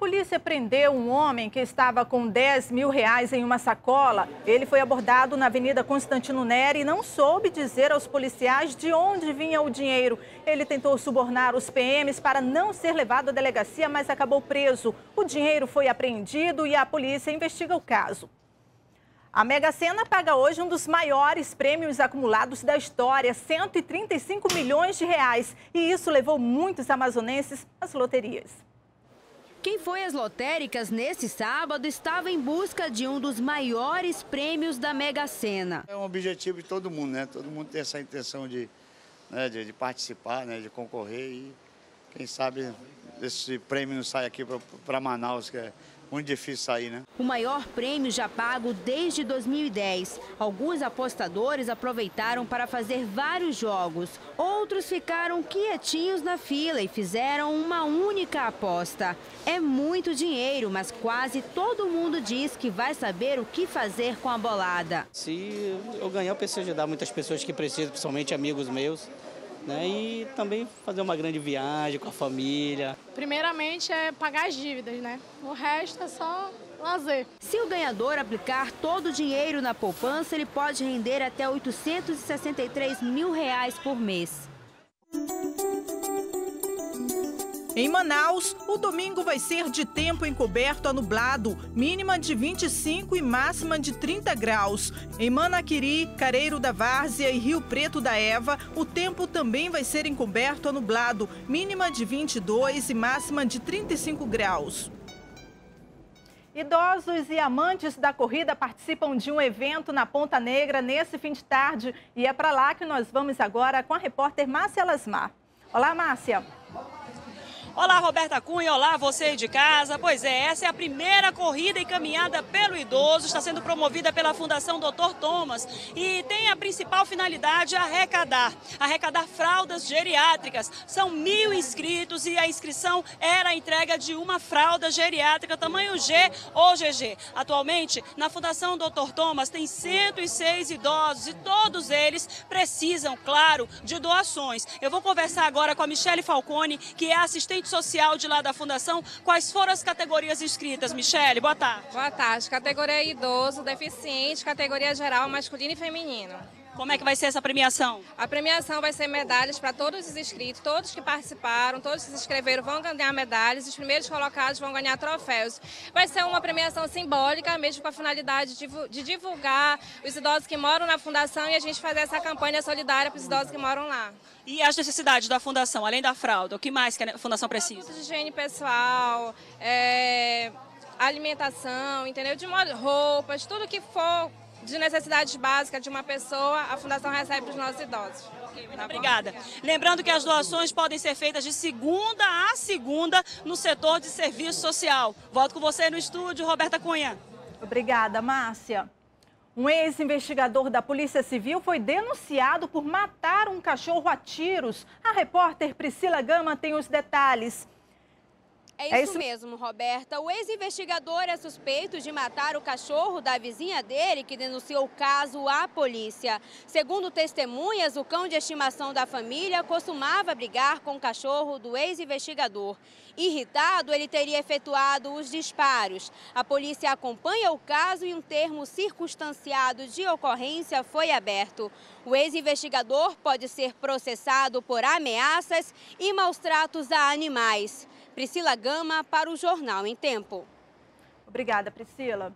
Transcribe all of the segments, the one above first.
polícia prendeu um homem que estava com 10 mil reais em uma sacola. Ele foi abordado na Avenida Constantino Neri e não soube dizer aos policiais de onde vinha o dinheiro. Ele tentou subornar os PMs para não ser levado à delegacia, mas acabou preso. O dinheiro foi apreendido e a polícia investiga o caso. A Mega Sena paga hoje um dos maiores prêmios acumulados da história, 135 milhões de reais. E isso levou muitos amazonenses às loterias. Quem foi às lotéricas nesse sábado estava em busca de um dos maiores prêmios da Mega Sena. É um objetivo de todo mundo, né? Todo mundo tem essa intenção de, né, de, de, participar, né, de concorrer e quem sabe esse prêmio não sai aqui para Manaus, que é muito difícil sair, né? O maior prêmio já pago desde 2010. Alguns apostadores aproveitaram para fazer vários jogos. Outros ficaram quietinhos na fila e fizeram uma única aposta. É muito dinheiro, mas quase todo mundo diz que vai saber o que fazer com a bolada. Se eu ganhar, eu preciso ajudar muitas pessoas que precisam, principalmente amigos meus né? E também fazer uma grande viagem com a família. Primeiramente é pagar as dívidas, né? O resto é só lazer. Se o ganhador aplicar todo o dinheiro na poupança, ele pode render até 863 mil reais por mês. Em Manaus, o domingo vai ser de tempo encoberto a nublado, mínima de 25 e máxima de 30 graus. Em Manaquiri, Careiro da Várzea e Rio Preto da Eva, o tempo também vai ser encoberto a nublado, mínima de 22 e máxima de 35 graus. Idosos e amantes da corrida participam de um evento na Ponta Negra nesse fim de tarde e é para lá que nós vamos agora com a repórter Márcia Lasmar. Olá, Márcia. Olá, Roberta Cunha. Olá, você de casa. Pois é, essa é a primeira corrida e caminhada pelo idoso. Está sendo promovida pela Fundação Dr. Thomas e tem a principal finalidade arrecadar. Arrecadar fraldas geriátricas. São mil inscritos e a inscrição era a entrega de uma fralda geriátrica tamanho G ou GG. Atualmente, na Fundação Dr. Thomas tem 106 idosos e todos eles precisam, claro, de doações. Eu vou conversar agora com a Michele Falcone, que é assistente assistente social de lá da Fundação. Quais foram as categorias inscritas? Michele, boa tarde. Boa tarde. Categoria idoso, deficiente, categoria geral, masculino e feminino. Como é que vai ser essa premiação? A premiação vai ser medalhas para todos os inscritos, todos que participaram, todos que se inscreveram vão ganhar medalhas, os primeiros colocados vão ganhar troféus. Vai ser uma premiação simbólica, mesmo com a finalidade de divulgar os idosos que moram na fundação e a gente fazer essa campanha solidária para os idosos que moram lá. E as necessidades da fundação, além da fralda, o que mais que a fundação precisa? De higiene pessoal, é, alimentação, entendeu? De modo, roupas, tudo que for de necessidades básicas de uma pessoa, a Fundação recebe para os nossos idosos. Okay, muito tá obrigada. Lembrando que as doações podem ser feitas de segunda a segunda no setor de serviço social. Volto com você no estúdio, Roberta Cunha. Obrigada, Márcia. Um ex-investigador da Polícia Civil foi denunciado por matar um cachorro a tiros. A repórter Priscila Gama tem os detalhes. É isso, é isso, mesmo, Roberta. O ex-investigador é suspeito de matar o cachorro da vizinha dele, que denunciou o caso à polícia. Segundo testemunhas, o cão de estimação da família costumava brigar com o cachorro do ex-investigador. Irritado, ele teria efetuado os disparos. A polícia acompanha o caso e um termo circunstanciado de ocorrência foi aberto. O ex-investigador pode ser processado por ameaças e maus tratos a animais. Priscila Gama para o Jornal em Tempo. Obrigada, Priscila.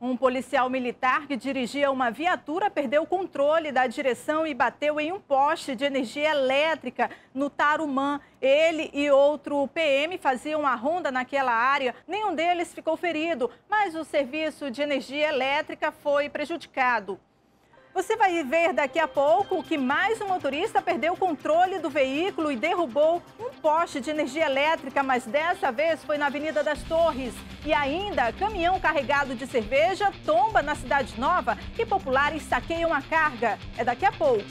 Um policial militar que dirigia uma viatura perdeu o controle da direção e bateu em um poste de energia elétrica no Tarumã. Ele e outro PM faziam a ronda naquela área. Nenhum deles ficou ferido, mas o serviço de energia elétrica foi prejudicado. Você vai ver daqui a pouco que mais um motorista perdeu o controle do veículo e derrubou um poste de energia elétrica, mas dessa vez foi na Avenida das Torres. E ainda, caminhão carregado de cerveja tomba na Cidade Nova e populares saqueiam a carga. É daqui a pouco.